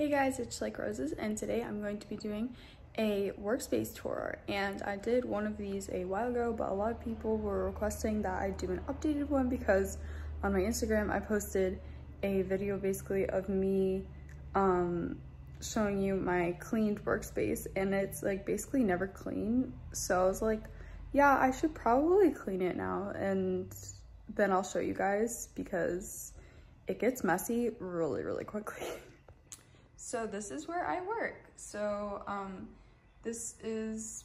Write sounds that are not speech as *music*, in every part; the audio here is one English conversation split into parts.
Hey guys, it's Like Roses and today I'm going to be doing a workspace tour and I did one of these a while ago but a lot of people were requesting that I do an updated one because on my Instagram I posted a video basically of me um, showing you my cleaned workspace and it's like basically never clean so I was like yeah I should probably clean it now and then I'll show you guys because it gets messy really really quickly. *laughs* So this is where I work. So um, this is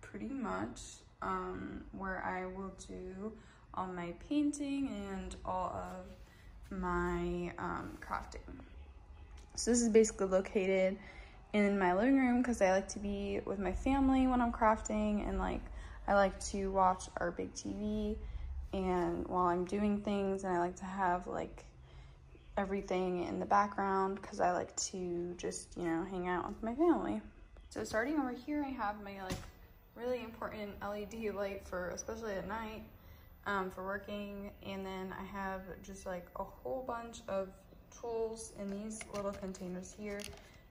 pretty much um, where I will do all my painting and all of my um, crafting. So this is basically located in my living room because I like to be with my family when I'm crafting and like I like to watch our big TV and while I'm doing things and I like to have like everything in the background because I like to just, you know, hang out with my family. So starting over here, I have my like really important LED light for, especially at night, um, for working. And then I have just like a whole bunch of tools in these little containers here.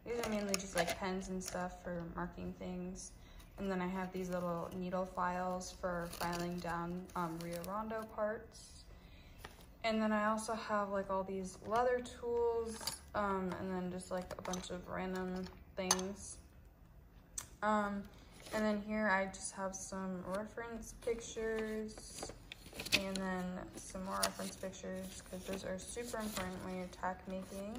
These are mainly just like pens and stuff for marking things. And then I have these little needle files for filing down um, Rio Rondo parts. And then I also have like all these leather tools um, and then just like a bunch of random things. Um, and then here I just have some reference pictures and then some more reference pictures because those are super important when you're tack making.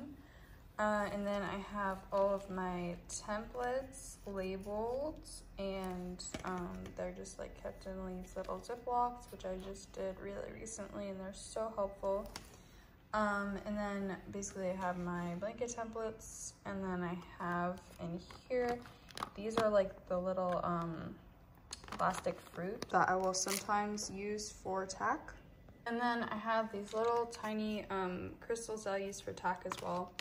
Uh, and then I have all of my templates labeled and um, they're just like kept in these little Ziplocs, which I just did really recently and they're so helpful. Um, and then basically I have my blanket templates and then I have in here, these are like the little um, plastic fruit that I will sometimes use for tack. And then I have these little tiny um, crystals I use for tack as well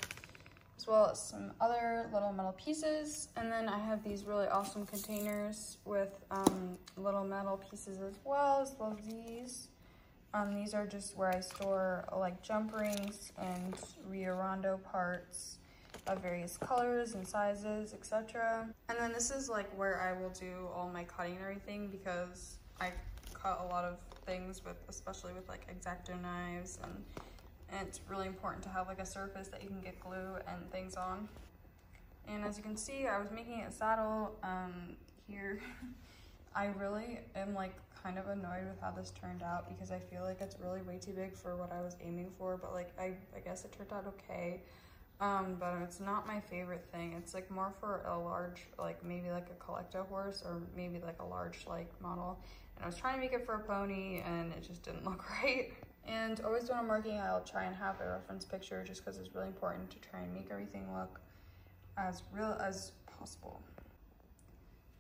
as well as some other little metal pieces. And then I have these really awesome containers with um, little metal pieces as well, as well as these. Um, these are just where I store like jump rings and Rio Rondo parts of various colors and sizes, etc. And then this is like where I will do all my cutting and everything because I cut a lot of things with, especially with like X-Acto knives and and it's really important to have like a surface that you can get glue and things on. And as you can see, I was making a saddle um, here. *laughs* I really am like kind of annoyed with how this turned out because I feel like it's really way too big for what I was aiming for, but like I, I guess it turned out okay. Um, but it's not my favorite thing. It's like more for a large, like maybe like a collector horse or maybe like a large like model. And I was trying to make it for a pony and it just didn't *laughs* look right. And always when I'm working, I'll try and have a reference picture just because it's really important to try and make everything look as real as possible.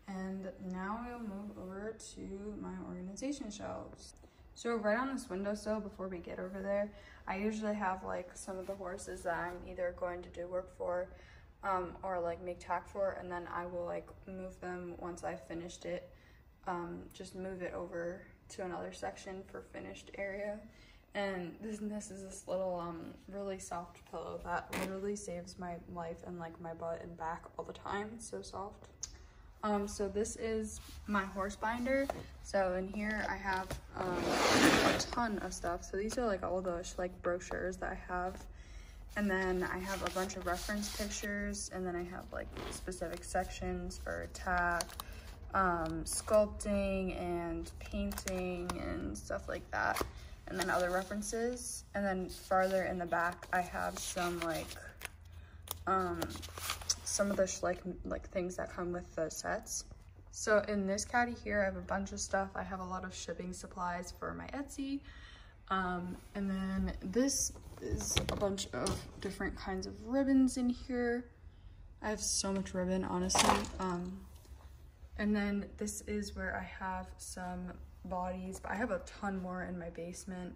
And now we'll move over to my organization shelves. So right on this windowsill before we get over there, I usually have like some of the horses that I'm either going to do work for um, or like make tack for and then I will like move them once I've finished it. Um, just move it over to another section for finished area. And this, this is this little um really soft pillow that literally saves my life and like my butt and back all the time. It's so soft. Um, so this is my horse binder. So in here I have um, a ton of stuff. So these are like all the like brochures that I have. And then I have a bunch of reference pictures and then I have like specific sections for attack, um, sculpting and painting and stuff like that and then other references. And then farther in the back, I have some like, um, some of the like, like things that come with the sets. So in this caddy here, I have a bunch of stuff. I have a lot of shipping supplies for my Etsy. Um, and then this is a bunch of different kinds of ribbons in here. I have so much ribbon, honestly. Um, and then this is where I have some bodies, but I have a ton more in my basement.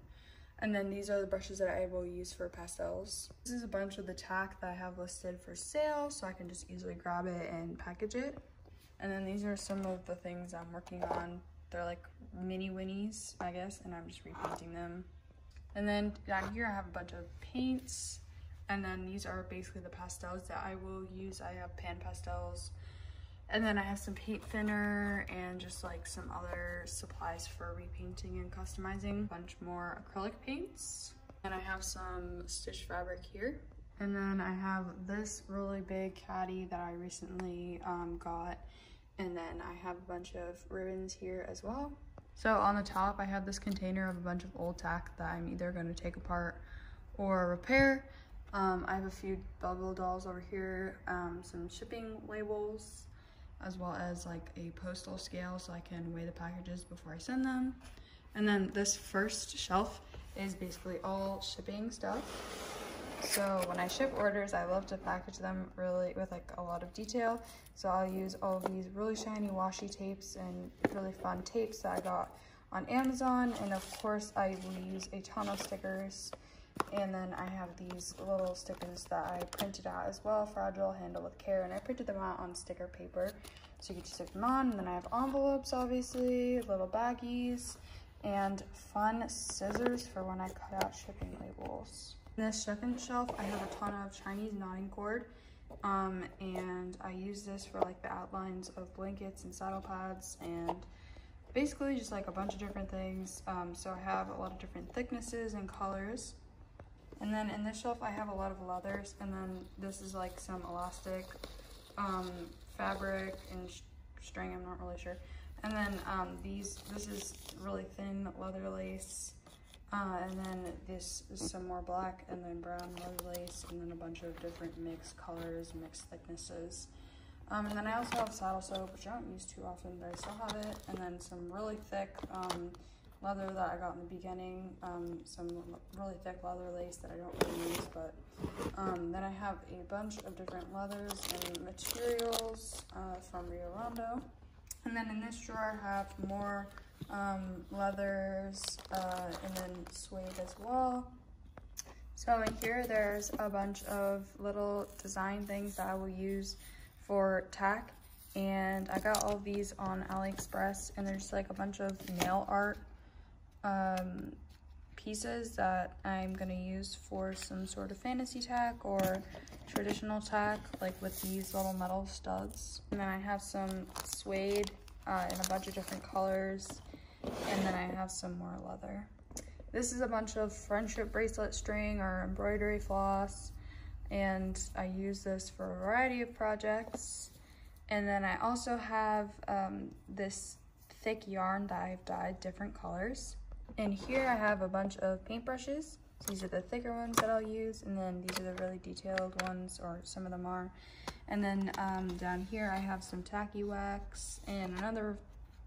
And then these are the brushes that I will use for pastels. This is a bunch of the tack that I have listed for sale, so I can just easily grab it and package it. And then these are some of the things I'm working on. They're like Mini Whinnies, I guess, and I'm just repainting them. And then down here I have a bunch of paints. And then these are basically the pastels that I will use. I have pan pastels. And then I have some paint thinner and just like some other supplies for repainting and customizing. A bunch more acrylic paints. And I have some stitch fabric here. And then I have this really big caddy that I recently um, got. And then I have a bunch of ribbons here as well. So on the top, I have this container of a bunch of old tack that I'm either going to take apart or repair. Um, I have a few Belleville dolls over here, um, some shipping labels, as well as like a postal scale so I can weigh the packages before I send them. And then this first shelf is basically all shipping stuff. So when I ship orders, I love to package them really with like a lot of detail. So I'll use all these really shiny washi tapes and really fun tapes that I got on Amazon. And of course I will use a ton of stickers. And then I have these little stickers that I printed out as well, fragile, handle with care. And I printed them out on sticker paper. So you can just stick them on. And then I have envelopes, obviously, little baggies, and fun scissors for when I cut out shipping labels. In this second shelf, I have a ton of Chinese knotting cord. Um, and I use this for like the outlines of blankets and saddle pads and basically just like a bunch of different things. Um, so I have a lot of different thicknesses and colors. And then in this shelf, I have a lot of leathers. And then this is like some elastic um, fabric and string, I'm not really sure. And then um, these, this is really thin leather lace. Uh, and then this is some more black and then brown leather lace and then a bunch of different mixed colors, mixed thicknesses. Um, and then I also have saddle soap, which I don't use too often, but I still have it. And then some really thick um, leather that I got in the beginning, um, some really thick leather lace that I don't really use, but um, then I have a bunch of different leathers and materials uh, from Rio Rondo. And then in this drawer I have more um, leathers, uh, and then suede as well. So in here, there's a bunch of little design things that I will use for tack. And I got all these on AliExpress and there's just like a bunch of nail art um, pieces that I'm gonna use for some sort of fantasy tack or traditional tack, like with these little metal studs. And then I have some suede uh, in a bunch of different colors and then I have some more leather. This is a bunch of friendship bracelet string or embroidery floss, and I use this for a variety of projects. And then I also have um, this thick yarn that I've dyed different colors. And here I have a bunch of paintbrushes. These are the thicker ones that I'll use, and then these are the really detailed ones, or some of them are. And then um, down here I have some tacky wax and another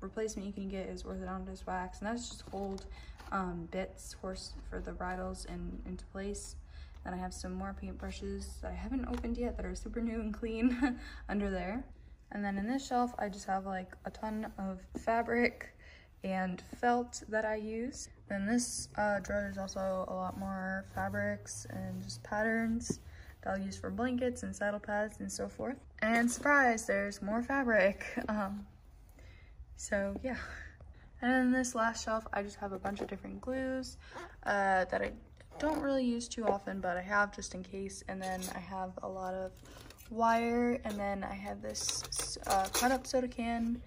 replacement you can get is orthodontist wax, and that's just hold um, bits for, for the bridles in, into place. Then I have some more paintbrushes that I haven't opened yet that are super new and clean *laughs* under there. And then in this shelf, I just have like a ton of fabric and felt that I use. Then this uh, drawer is also a lot more fabrics and just patterns that I'll use for blankets and saddle pads and so forth. And surprise, there's more fabric. *laughs* Um, so yeah. And then this last shelf, I just have a bunch of different glues uh, that I don't really use too often, but I have just in case. And then I have a lot of wire, and then I have this uh, cut up soda can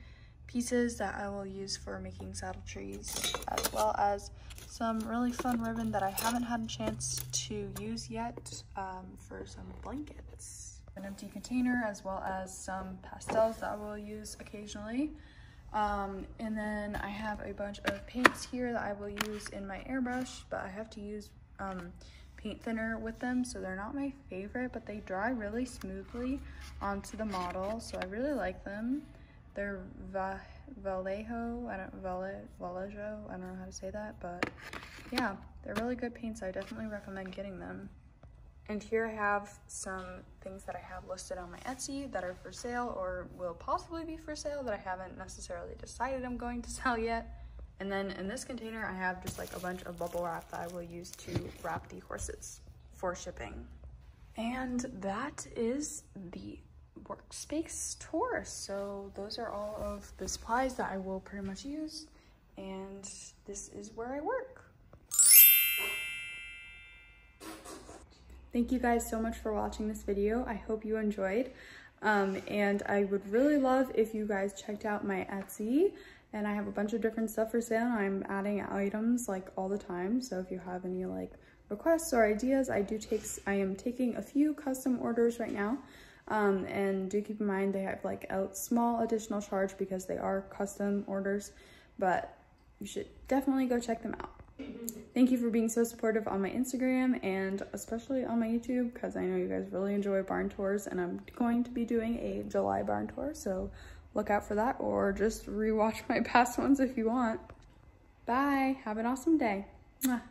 pieces that I will use for making saddle trees, as well as some really fun ribbon that I haven't had a chance to use yet um, for some blankets. An empty container, as well as some pastels that I will use occasionally. Um, and then I have a bunch of paints here that I will use in my airbrush, but I have to use um, paint thinner with them, so they're not my favorite, but they dry really smoothly onto the model, so I really like them. They're Va Vallejo, I don't, Valle, Vallejo, I don't know how to say that, but yeah, they're really good paints. I definitely recommend getting them. And here I have some things that I have listed on my Etsy that are for sale or will possibly be for sale that I haven't necessarily decided I'm going to *laughs* sell yet. And then in this container, I have just like a bunch of bubble wrap that I will use to wrap the horses for shipping. And that is the workspace tour. So those are all of the supplies that I will pretty much use. And this is where I work. thank you guys so much for watching this video. I hope you enjoyed. Um, and I would really love if you guys checked out my Etsy and I have a bunch of different stuff for sale. I'm adding items like all the time. So if you have any like requests or ideas, I do take, I am taking a few custom orders right now. Um, and do keep in mind they have like a small additional charge because they are custom orders, but you should definitely go check them out. Thank you for being so supportive on my Instagram and especially on my YouTube because I know you guys really enjoy barn tours and I'm going to be doing a July barn tour. So look out for that or just rewatch *laughs* my past ones if you want. Bye. Have an awesome day. Mwah.